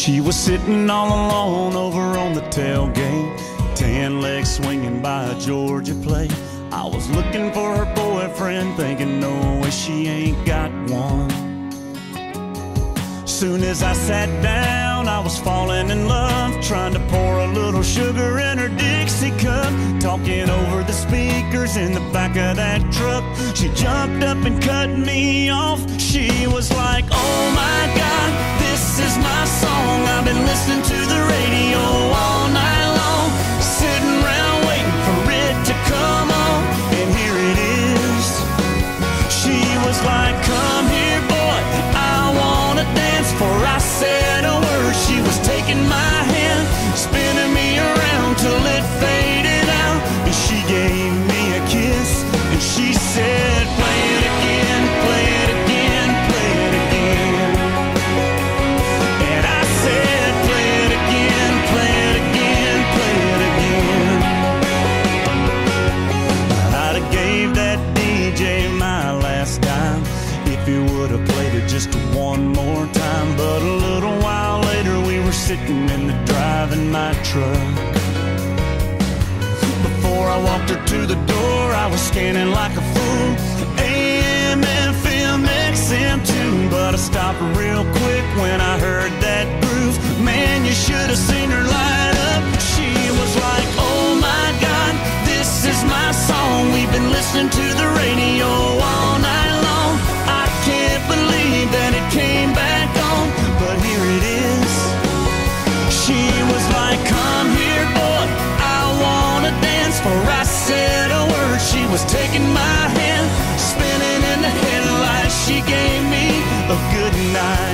She was sitting all alone over on the tailgate, tan legs swinging by a Georgia plate. I was looking for her boyfriend, thinking, no way, she ain't got one. Soon as I sat down, I was falling in love, trying to pour a little sugar in her Dixie cup. Talking over the speakers in the back of that truck, she jumped up and cut me off. She was like, oh my God is my song. I've been listening to the radio all sitting in the drive in my truck. Before I walked her to the door, I was scanning like a fool. AM, FM, XM tune, but I stopped real quick when I heard that groove. Man, you should have seen her light up. She was like, oh my God, this is my song. We've been listening to night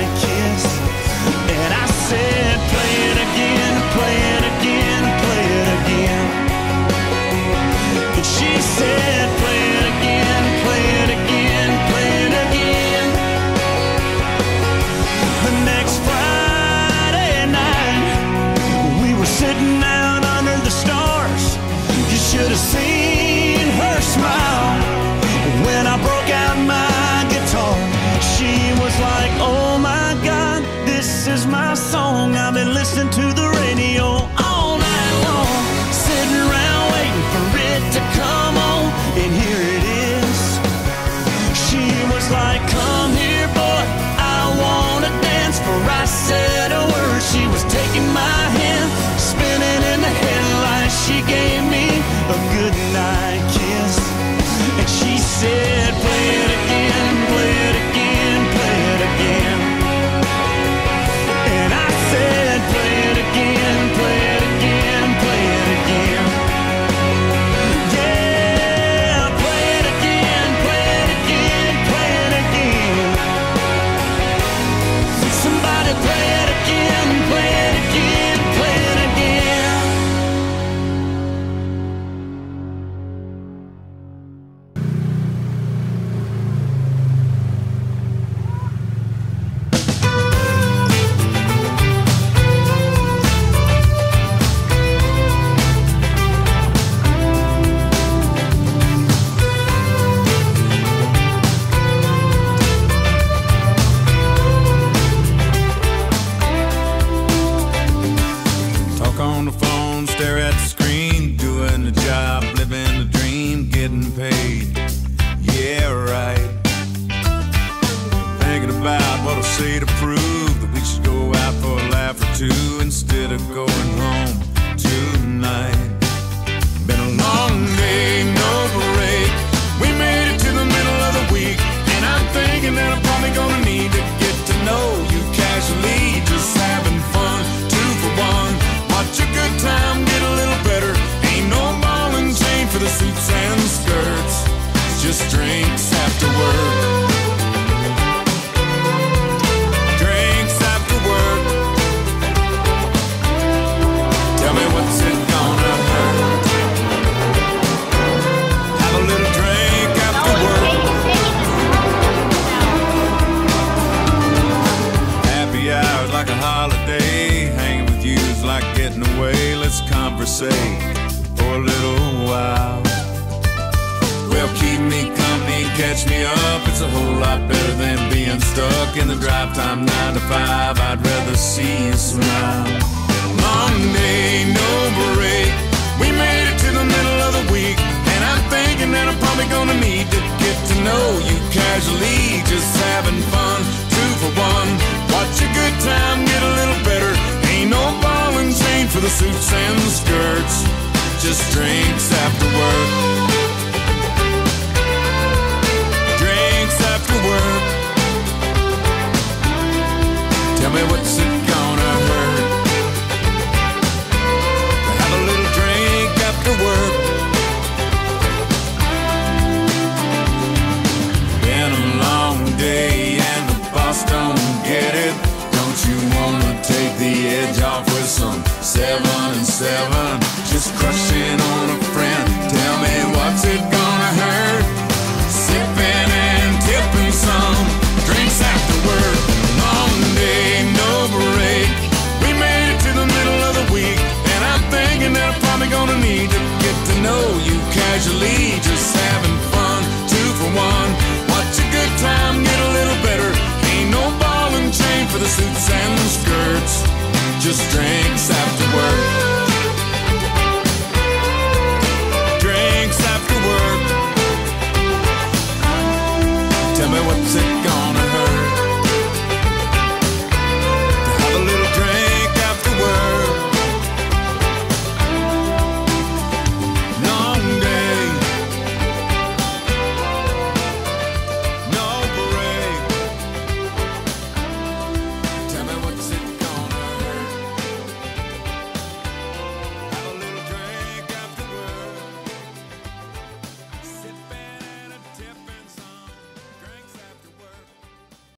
to instead of going safe for a little while. Well, keep me company, catch me up. It's a whole lot better than being stuck in the drive time nine to five. I'd rather see you smile. Monday, no break. We made it to the middle of the week, and I'm thinking that I'm probably Just crushing on a friend. Tell me what's it gonna hurt? Sipping and tipping some drinks after work. Long day, no break. We made it to the middle of the week, and I'm thinking that I'm probably gonna need to get to know you casually. Just having fun, two for one. Watch a good time get a little better. Ain't no ball and chain for the suits and the skirts. Just drinks after